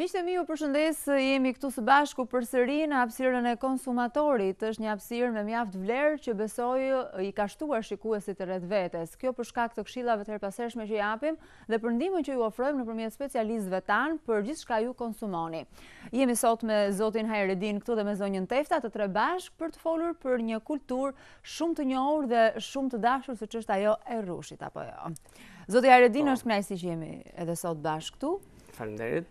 Miqtë e mi ju përshëndes, jemi këtu së bashku përsëri në hapësirën e konsumatorit. Është një hapësirë me mjaft vlerë që besoj i ka shtuar shikuesit rreth vetes. Kjo për shkak të këshillave të herpashershme që japim dhe për ndihmën që ju ofrojmë nëpërmjet specialistëve tanë për gjithçka ju konsumoni. Jemi sot me zotin Hajredin këtu dhe me zonjën Tefta të tre bashkë për të folur për një kulturë shumë të njohur dhe shumë të dashur siç është ajo e rrushit apo jo. Zoti Hajredin, po. është kënaqësi që jemi edhe sot bashkë këtu. Faleminderit.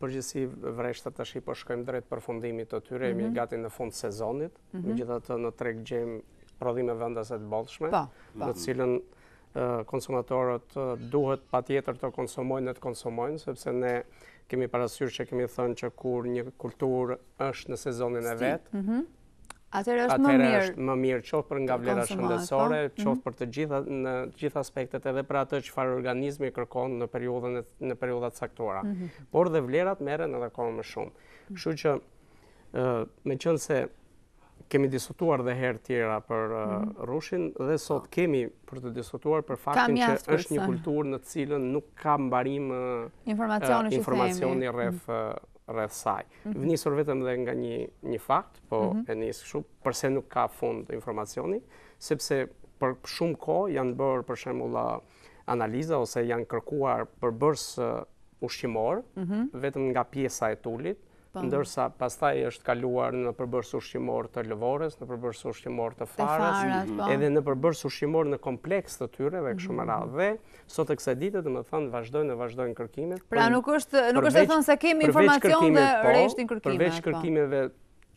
Përgjithësisht vreshtat tashi po shkojmë drejt përfundimit të tyre, jemi mhm. gati në fund sezonit, mhm. megjithatë në treg gjejmë prodhime vendase të bollshme, po, po. të cilën konsumatorët duhet patjetër të konsumojnë e të konsumojnë, sepse ne kemi parasysh që kemi thënë që kur një kulturë është në sezonin e vet, mhm. Atëherë është më mirë. Atëherë është më mirë qoftë për nga vlera shëndetësore, po. qoftë mhm. për të gjitha në të gjitha aspektet edhe për atë çfarë organizmi kërkon në periudhën në periudhat e caktuara. Mhm. Por dhe vlerat merren edhe akoma më shumë. Mhm. Kështu që ë meqense kemi diskutuar dhe herë tjera për rrushin dhe sot po. kemi për të diskutuar për faktin që është një kulturë në të cilën nuk ka mbarim informacioni rreth rreth saj. Mhm. Nisur vetëm dhe nga një, një fakt, po mhm. e nis kështu, përse nuk ka fund informacioni, sepse për shumë kohë janë bërë për shembull analiza ose janë kërkuar përbërës ushqimorë, mhm. vetëm nga pjesa e tulit, po. ndërsa pastaj është kaluar në përbërës ushqimorë të lëvores, në përbërës ushqimorë të farës, po. edhe në përbërës ushqimorë në kompleks të tyre dhe kështu me radhë. Dhe Sot e kësaj dite, domethënë, vazhdojnë e vazhdojnë kërkimet. Pra nuk është e thënë se kemi informacion dhe po, reshtin kërkimet. Përveç po. kërkimeve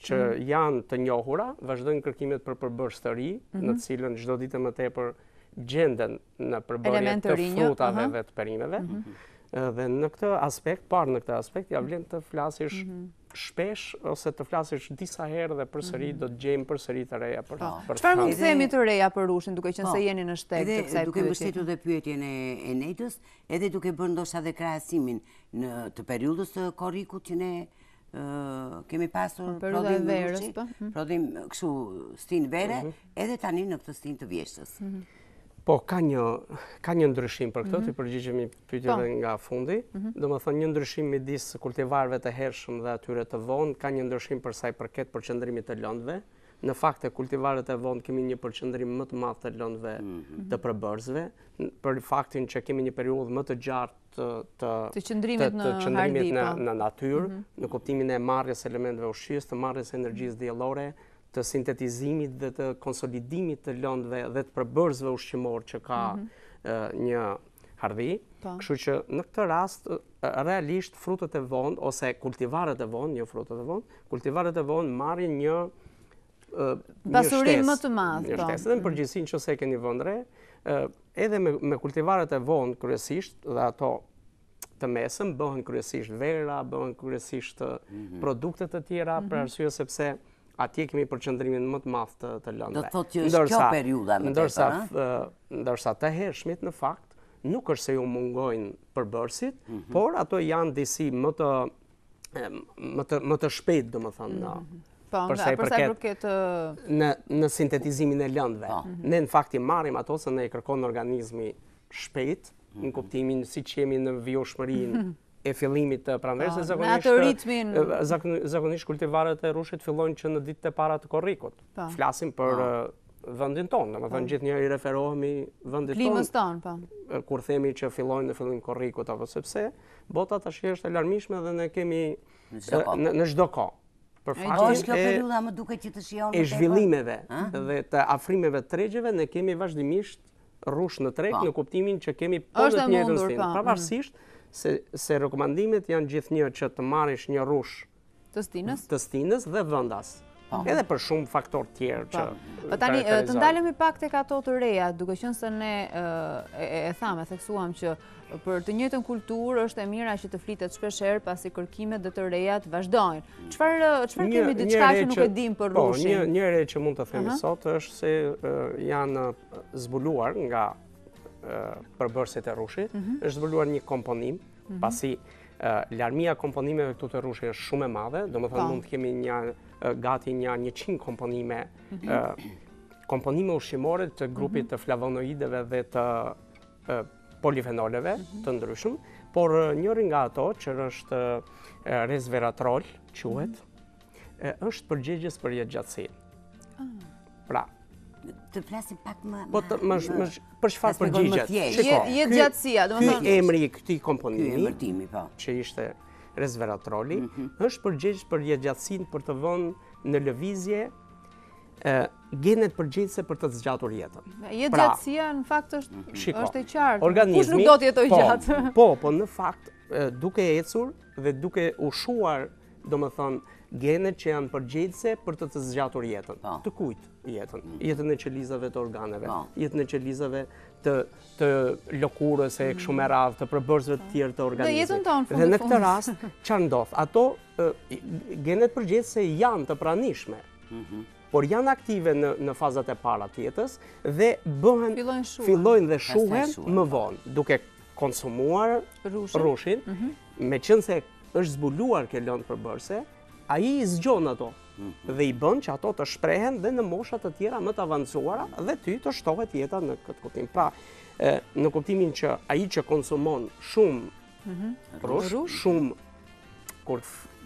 që mhm. janë të njohura, vazhdojnë kërkimet për përbërës të rinj, në mhm. të cilën çdo ditë e më tepër gjenden në përbërje të frutave dhe të perimeve. Mhm. Dhe në këtë aspekt, parë në këtë aspekt, ia vlen të flasish shpesh ose të flasësh disa herë dhe përsëri mhm. do të gjejmë përsëri të reja për të. Po. Çfarë mund të themi të reja për rrushin duke qenë po. se jeni në shteg të kësaj duke mbështetur dhe pyetjen e Nedës, edhe duke bërë ndoshta edhe krahasimin në të periudhës së korrikut që ne kemi pasur po, prodhim verës, po. Mhm. prodhim kështu stinë vere, mhm. Edhe tani në këtë stinë të vjeshtës. Mhm. Po, ka një, ka një ndryshim për këtë, mm -hmm. të përgjigjemi pyetjeve po. nga fundi. Mm -hmm. Domethënë, një ndryshim midis kultivarve të hershëm dhe atyre të vonë, ka një ndryshim për sa i përket përqëndrimit të lëndëve. Në fakt te kultivarët e vonë kemi një përqëndrim më të madh të lëndëve mm -hmm. të përbërësve, për faktin që kemi një periudhë më të gjatë të, të, të qëndrimit në, në, në natyrë, mm -hmm. në kuptimin e marrjes së elementeve ushqyes, të marrjes së energjisë diellore, mm të sintetizimit dhe të konsolidimit të lëndëve dhe të përbërësve ushqimor që ka mhm. një hardhi. Po. Kështu që në këtë rast, realisht, frutat e vonë, ose kultivarët e vonë, jo frutat e vonë, kultivarët e vonë marrin një pasuri më të madhe. Një po. shtesë, dhe në mhm. përgjithësi në qoftë se e keni vënë re, edhe me kultivarët e vonë kryesisht, dhe ato të mesëm, bëhen kryesisht vera, bëhen kryesisht mhm. produkte të tjera, mhm. për arsye sepse atje kemi përqëndrimin më të madh të, të lëndëve. Do të thotë që është kjo periudha më ndërsa, të Ndërsa të hershmit në fakt, nuk është se u mungojnë përbërësit, mm -hmm. por ato janë disi më të, më të, më të shpejtë, domethënë, mm -hmm. Po, përsa i përket në, në sintetizimin e lëndëve. Po. Ne në fakt i marrim ato se na i kërkon organizmi shpejt, në mhm. kuptimin siç jemi në vijueshmërinë e fillimit të pranverës, po, në atë ritmin... Zakonisht kultivarët e rrushit fillojnë që në ditët e para të korrikut. Po. Flasim për po. vendin tonë, domethënë gjithnjë i referohemi vendit tonë. Klimës tonë, po. Kur themi që fillojnë në fillim korrikut, apo sepse, bota tash është e larmishme dhe ne kemi në çdo kohë. Për faktin e zhvillimeve dhe të afrimeve të tregjeve, ne kemi vazhdimisht rrush në treg po. në kuptimin që kemi po në të njëjtën stinë. Po. Pavarësisht se rekomandimet janë gjithnjë që të marrish një rrush të stinës, të stinës dhe vendas. Po. Edhe për shumë faktorë të tjerë që Po tani të ndalemi pak tek ato të reja, duke qenë se ne e thamë, e theksuam që Për të njëjtën kulturë është e mira që të flitet shpesherë pasi kërkimet dhe të rejat vazhdojnë. Çfarë çfarë kemi diçka që nuk e dimë për po, rrushin? Po, një e re që mund të themi sot është se janë zbuluar nga përbërësit e rrushit, mhm. është zbuluar një komponim, mhm. pasi larmia e komponimeve këtu te rrushi është shumë e madhe, domethënë po. mund të kemi një gati nja 100 komponime mhm. komponime ushqimore të grupit të flavonoideve dhe të polifenoleve të ndryshëm, por njëri nga ato që është resveratrol, quhet, është përgjegjës për jetëgjatësinë. Ah. Pra, të flasim pak më... Po të më shumë... Për çfarë përgjigjet. Shiko, jetëgjatësia, domethënë... Ky emri i këtij komponimi, po. që ishte resveratroli, mhm. është përgjegjës për jetëgjatësinë për të vënë në lëvizje Genet përgjegjëse për të të zgjatur jetën. Jetë pra, gjatësia në fakt është, është e qartë. Organizmi, Kush nuk do të jetojë po, gjatë? Po, po në fakt duke ecur dhe duke u shuar, domethënë, genet që janë përgjegjëse për të të zgjatur jetën. Po. Të kujt jetën? Mm. Jetën e qelizave të organeve, po. jetën e qelizave të të lëkurës e kështu me mm. radhë, të përbërësve të tjerë të organizmit. Dhe jetën tonë në fund. Dhe në këtë rast çfarë ndodh? Ato genet përgjegjëse janë të pranishme. Mhm. por janë aktive në fazat e para të jetës dhe bëhen fillojnë dhe shuhen më vonë. Duke konsumuar rrushin, mhm. meqenëse është zbuluar kjo lëndë përbërëse, ai i zgjon ato mhm. dhe i bën që ato të shprehen dhe në mosha të tjera më të avancuara dhe ty të shtohet jeta në këtë kuptim. Pra, në kuptimin që ai që konsumon shumë Mhm. Rrush, shumë, kur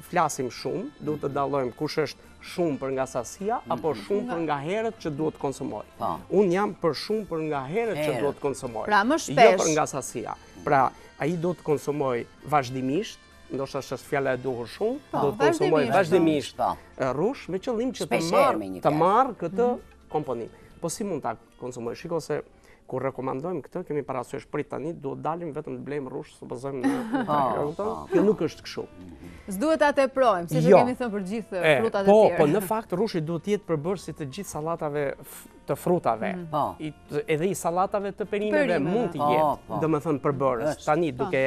flasim shumë, duhet të dallojmë kush është shumë për nga sasia, mhm. apo shumë për nga herët që duhet të konsumojë. Po. Unë jam për shumë për nga herët që duhet të konsumojë. Pra, më jo shpesh. Jo për nga sasia. Pra, ai duhet të konsumojë vazhdimisht, ndoshta është fjala e duhur shumë, po, duhet të konsumojë vazhdimisht po. rrush me qëllim që të marrë, të marrë këtë mhm. komponim. Po si mund ta konsumojë? Shiko se Kur rekomandojmë këtë, kemi parasysh prit tani, duhet të dalim vetëm të blejmë rrush, supozojmë në këtë po, po, po. Kjo nuk është kështu. S'duhet ta teprojmë, siç jo. kemi thënë për gjithë frutat e tjera. Po, po, në fakt, rrushi duhet të jetë përbërës i të gjithë sallatave të frutave. Mhm. Edhe i sallatave të perimeve mund të jetë, domethënë, përbërës. Tani, duke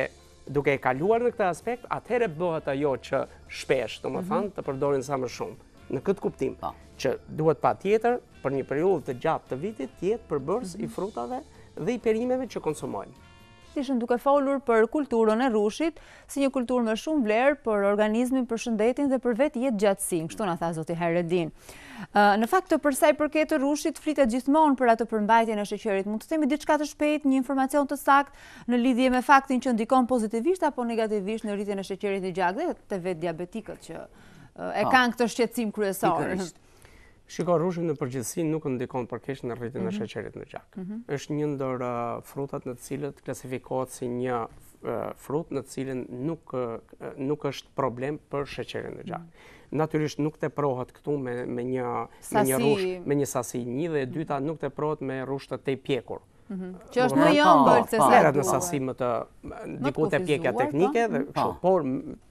Duke e kaluar në këtë aspekt, atëherë bëhet ajo që shpesh, domethënë, të përdorim sa më shumë. Në këtë kuptim, po. që duhet patjetër, për një periudhë të gjatë të vitit, të jetë përbërës i mhm. frutave dhe i perimeve që konsumojmë. Ishim duke folur për kulturën e rrushit, si një kulturë me shumë vlerë për organizmin, për shëndetin dhe për vetë jetëgjatësinë, kështu na tha zoti Hajredin. Në fakt për sa i përket rrushit, flitet gjithmonë për atë përmbajtjen e sheqerit. Mund të themi diçka të shpejtë, një informacion të saktë, Në lidhje me faktin që ndikon pozitivisht apo negativisht në rritjen e sheqerit në gjak dhe te vetë diabetikët që e po. kanë këtë shqetësim kryesor. Shiko, rrushi në përgjithësi nuk ndikon për keq në rritjen e mhm. sheqerit në gjak. Mhm. është një ndër uh, frutat në të cilët klasifikohet si një uh, frut në të cilin nuk, uh, nuk është problem për sheqerin në gjak. Mhm. Natyrisht nuk teprohet këtu me, me, një, me një rrush, me një sasi një dhe e dyta nuk teprohet me rrush të tejpjekur. Mhm. Që është më i ëmbël se sa duhet. Merret në sasi më të, diku te pjekja teknike dhe po. kështu. Por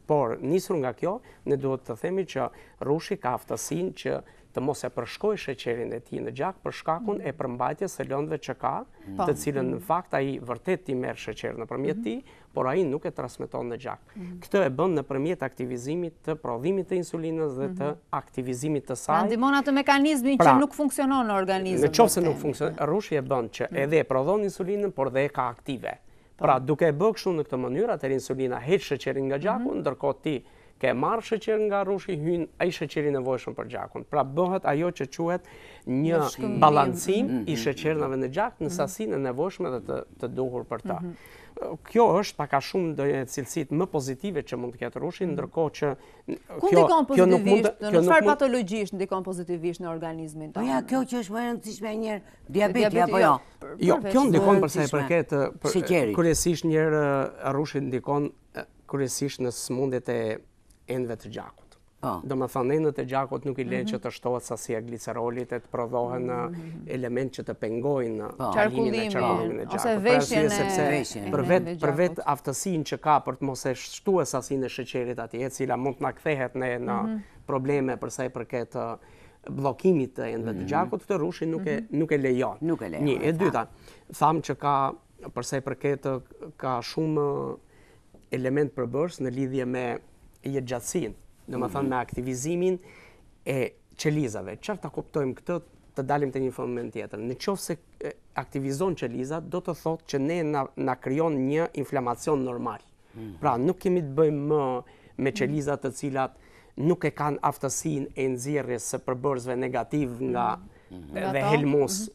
por nisur nga kjo, ne duhet të themi që rrushi ka aftësinë që të mos e përshkojë sheqerin e tij në gjak për shkakun e përmbajtjes së lëndëve që ka, po. të cilën në fakt ai vërtet ti merr sheqer nëpërmjet mhm. tij, por ai nuk e transmeton në gjak. Këtë e bën nëpërmjet aktivizimit të prodhimit të insulinës dhe të mhm. aktivizimit të saj. Pra ndihmon atë mekanizmin pra, që nuk funksionon në organizëm. Në qoftë se nuk funksionon, rrushi e bën që mhm. edhe e prodhon insulinën, por dhe e ka aktive. Po. Pra duke e bërë kështu në këtë mënyrë, atëherë insulina heq sheqerin nga gjaku, mhm. ndërkohë ti ke marrë sheqer nga rrushi, hyn ai sheqer i nevojshëm për gjakun. Pra bëhet ajo që quhet një balancim i sheqernave në gjak në sasinë e nevojshme dhe të duhur për ta. Kjo është pak a shumë ndonjë e cilësitë më pozitive që mund të ketë rrushi, mm. ndërkohë që... Ku ndikon pozitivisht, në çfarë patologjish ndikon pozitivisht në organizmin tonë? Po ja, kjo që është më e rëndësishme njëherë diabeti, apo jo? Jo, jo kjo ndikon përsa i përket... Kryesisht njëherë rrushi ndikon kryesisht në sëmundjet e enëve të gjakut. Po. Domethënë, enët e gjakut nuk i len mhm. që të shtohet sasia e glicerolit e të prodhohen në mhm. elementë që të pengojnë po. qarkullimin e qarkullimin e gjakut. Ose veshjen e veshjen. Për vetë për vetë aftësinë që ka për të mos e shtue sasinë e sheqerit atje, e cila mund të na kthehet në mhm. probleme përsa i përket bllokimit të enëve të gjakut, te rrushi nuk e lejon. Nuk e lejon. Një, e dyta, thamë që ka përsa i përket ka shumë elementë përbërës në lidhje me jetëgjatësinë, domethënë me aktivizimin e qelizave. Që ta kuptojmë këtë, të dalim te një fenomen tjetër. Në qoftë se aktivizon qelizat, do të thotë që ne na krijon një inflamacion normal. Mm. Pra, nuk kemi të bëjmë më me qeliza të cilat nuk e kanë aftësinë e nxjerrjes së përbërësve negativë nga mm. dhe helmos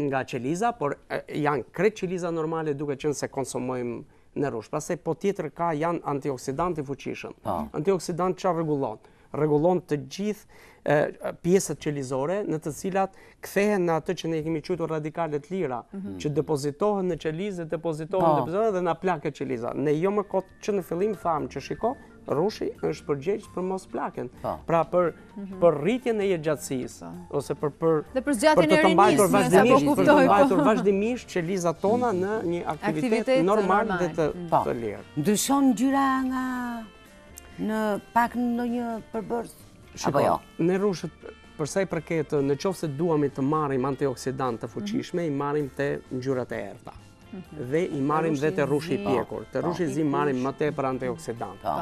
nga qeliza, por janë krejt qeliza normale duke qenë se konsumojmë ne rrush. Pastaj po tjetër ka janë antioksidant i fuqishëm. Po. Antioksidant ça rregullon? Rregullon të gjithë pjesët qelizore në të cilat kthehen në atë që ne kemi quajtur radikale të lira, mhm. që depozitohen në qelizë, depozitohen në po. depozitohen dhe na plaket qeliza. Ne jo më kot që në fillim thamë që shiko, Rrushi është përgjegjës për mosplakjen, po. pra për mhm. rritjen e jetëgjatësisë, po. ose për të të mbajtur vazhdimisht, për të mbajtur vazhdimisht qelizat tona në një aktivitet normal dhe të po. lirë. Ndryshon ngjyra nga në pak në një përbërës? Shiko, jo? ne rrushët, përsa i përket, në qoftë se duam të marrim antioksidantë të fuqishëm, mhm. i marrim te ngjyrat e errëta. dhe i marrim dhe te rrushi i pjekur. Te rrushi i zi marrim më tepër antioksidantë.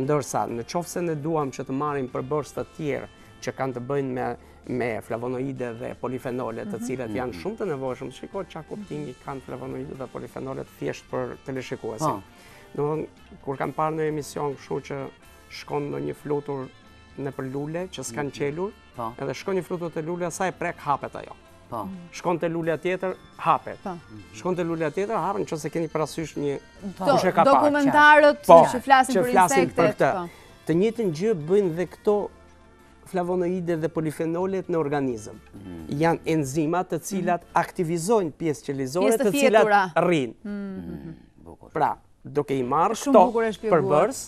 Ndërsa, në qoftë se ne duam që të marrim përbërës të tjerë që kanë të bëjnë me flavonoide dhe polifenole të mhm. cilat janë mhm. shumë të nevojshëm, shiko ça kuptimi kanë flavonoidet dhe polifenolet thjesht për teleshikuesin. Në po. më kur kanë parë në emision kështu që shkon ndonjë flutur nëpër lule që s'kanë mhm. çelur, Po. Edhe shkon një flutur te lulja, sa e prek, hapet ajo. Po. Shkon te lulja tjetër, hapet. Po. Shkon te lulja tjetër, hapet, në qoftë se keni parasysh një po. kush e ka parë. Dokumentarët po, që flasin për insektet. Po. Të njëjtën gjë bëjnë dhe këto flavonoide dhe polifenolet në organizëm. Mm. Janë enzima të cilat mm. aktivizojnë pjesë qelizore të cilat rrinë. Mm. Pra, duke i marrë këto përbërës,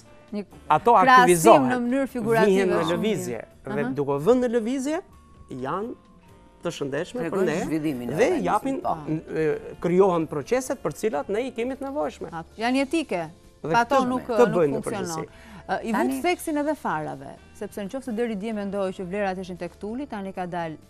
ato aktivizohen në mënyrë figurative, vihen në lëvizje, dhe duke u vënë në lëvizje, janë të shëndetshme për ne, dhe japin, po. krijohen proceset për cilat ne i kemi të nevojshme. Janë jetike, pa to nuk funksionon. I vë theksin edhe farave, sepse në qoftë se deri dje mendohej që vlerat ishin tek tuli, tani ka dalë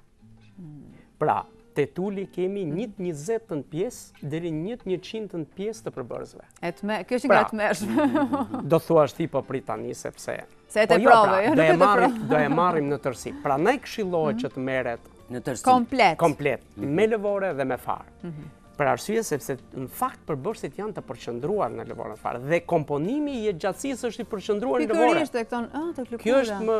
Pra, te tuli kemi një të njëzetën pjesë deri një të njëqindtën pjesë të përbërësve. E të me, kjo është nga pra, të meshë. Do thuash ti po prit tani, sepse... Se e të po jo, prove, pra, jo, nuk e të Do e marrim në tërësi. Prandaj këshillohet mhm. që të merret... Në tërësi. Komplet. Komplet. Mhm. Me lëvore dhe me farë. Mhm. Për arsye sepse në fakt përbërësit janë të përqendruar në lëvore, në farë. Dhe komponimi i jetëgjatësisë është i përqendruar në lëvore. Pikërisht, e këton, ah, të Kjo është më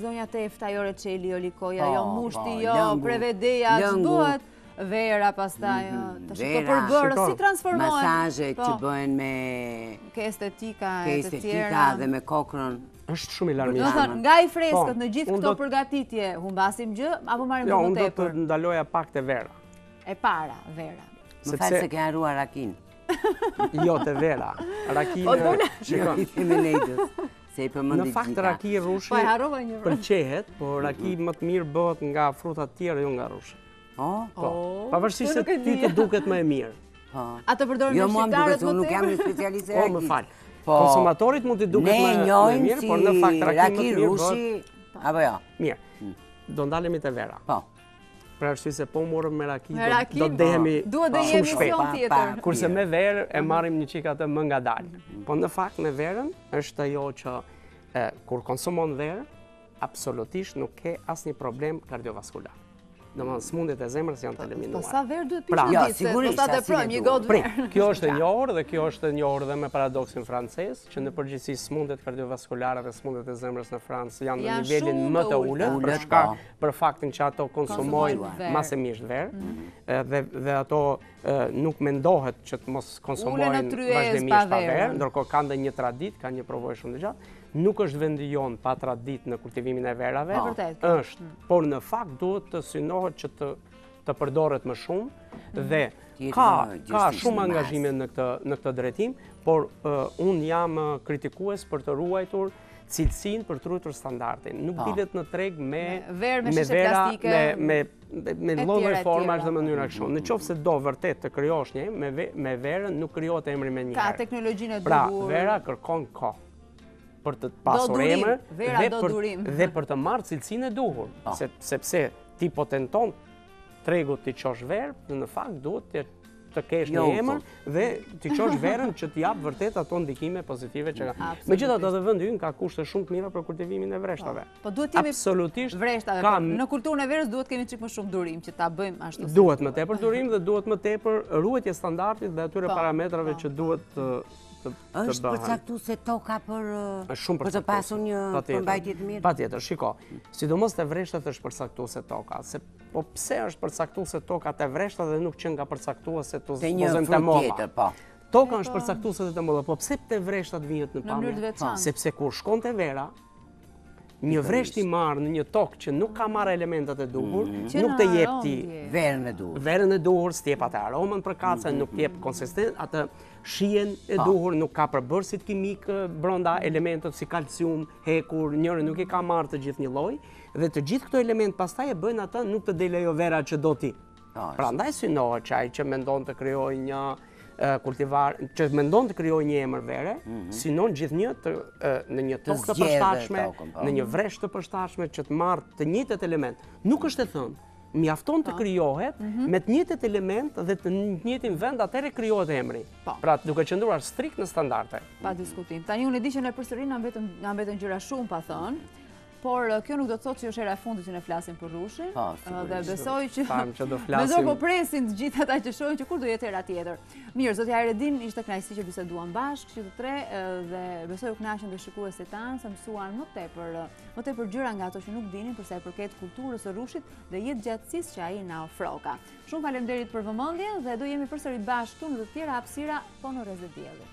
Zonja Tefta, jo reçeli, jo glikoja, jo po, mushti, po, jo prevedeja, që bëhet vera pastaj, mhm, mhm, të shikosh përbërësit transformohen. Masazhe po. që bëhen me... Ke estetika e të tjera. Ke estetika dhe me kokrrën. është shumë i larmi. Domethënë, nga i freskët në gjithë këto përgatitje, humbasim gjë, apo marrim jo, më tepër? Jo, unë do të ndaloja pak te vera. E para, vera. Më fal se ke harrua rakin. Jo, te vera. Rakin... O, dole... Shikon. Jo, i thime nejdës. Në fakt raki rrushi po, pëlqehet, po raki më të mirë bëhet nga fruta të tjera, jo nga rrushi. Po, po. Pavarësisht se ty të duket më e mirë. Po. Atë përdorin jo, ne shqiptarët më të nuk jam një specialist i rakisë. Po, më fal. Po. Konsumatorit mund t'i duket më e mirë, por në fakt raki më të mirë bëhet. Apo jo. Mirë. Mm. Do ndalemi te vera. Po. Për arsye se po u morëm me raki, do të dehemi shumë shpejt. Kurse me verë e marrim një çikë atë më ngadalë. Po në fakt me verën është ajo që kur konsumon verë, absolutisht nuk ke asnjë problem kardiovaskular. Domethënë sëmundjet e zemrës janë të eliminuara. Po sa verë duhet pra, pish në ditë, po sa të prëm, një gotë verë. Pri, kjo është e njohur dhe kjo është e njohur dhe me paradoksin francez, që në përgjithësi sëmundjet kardiovaskulare dhe sëmundjet e zemrës në Francë janë në nivelin më të ulët, përshka po. për faktin që ato konsumojnë masivisht verë, mhm. dhe ato nuk mendohet që të mos konsumojnë vazhdimisht pa verë, ndërkohë kanë dhe një traditë, kanë një përvojë shumë të gjatë, nuk është vendi jonë pa traditë në kultivimin e verave, është, mm. por në fakt duhet të synohet që të përdoret më shumë mm. dhe ka, ka shumë angazhime në këtë, në këtë drejtim, por unë jam kritikues për të ruajtur cilësinë për të ruajtur standardin. Nuk po. dilet në treg me vera, me me lloj formash dhe mënyra kështu. Në qoftë se do vërtet të krijosh një emër, me verën nuk krijohet emri menjëherë. Ka teknologjinë e pra, duhur. Pra, vera kërkon kohë për të pasur emër dhe për të marrë cilësinë e duhur. Po. Sepse ti po tenton tregut t'i çosh verë, në fakt duhet të të kesh një emër dhe të çosh verën që të japë vërtet ato ndikime pozitive që ka. Megjithatë edhe vendi ynë ka kushte shumë të mira për kultivimin e vreshtave. Po, po duhet kemi absolutisht vreshtave, po, në kulturën e verës duhet kemi çikë më shumë durim që ta bëjmë ashtu. Duhet më tepër durim dhe duhet më tepër ruajtje e standardit dhe atyre po, parametrave që duhet të është përcaktuese toka për për të pasu një përmbajtje të mirë? Patjetër, shiko, sidomos te vreshtat është përcaktuese toka, Po pse është përcaktuese toka te vreshta dhe nuk qenka përcaktuese të zëmë te molla? Po. Toka është përcaktuese te molla, po pse te vreshta të vihet në pah? Po. Sepse kur shkon te vera, një vresht i marrë në një tokë që nuk ka marrë elementet e duhur, mm. nuk të jep ty verën e duhur, verën e duhur, s'të jep atë aromën përkatëse, mm. nuk të jep konsistencë, atë shijen e po. duhur, nuk ka përbërësit kimikë, brenda elementet si kalcium, hekur, njërë nuk i ka marrë të gjithë njëlloj, Dhe të gjithë këto elementë pastaj e bëjnë atë nuk të del ajo vera që do ti. Prandaj synohet që ai që mendon të krijojë një kultivar që mendon të krijojë një emër vere, mhm. synon gjithnjë në një tokë të përshtatshme, po. në një vresht të përshtatshme që të marrë të njëjtët elementë. Nuk është e thënë mjafton të po. krijohet mhm. me të njëjtët elementë dhe në të njëjtin vend atëherë krijohet emri. Po. Pra duke qëndruar strikt në standarde. Pa diskutim. Tani unë e di që ne përsëri na mbeten na mbeten gjëra shumë pa thënë. Por kjo nuk do të thotë që është hera e fundit që ne flasim për rrushin. Po, dhe besoj që themi që do flasim. Besoj po presin të gjithë ata që shohin që kur do jetë hera tjetër. Mirë, zoti Hajredin, ishte kënaqësi që biseduam bashkë që të tre dhe besoj u kënaqën dhe shikuesit tanë se mësuan më tepër, më tepër gjëra nga ato që nuk dinin për sa i përket kulturës së rrushit dhe jetëgjatësisë që ai na ofroka. Shumë faleminderit për vëmendjen dhe do jemi përsëri bashkë këtu në të tjera hapësira po në Rreze Dielli.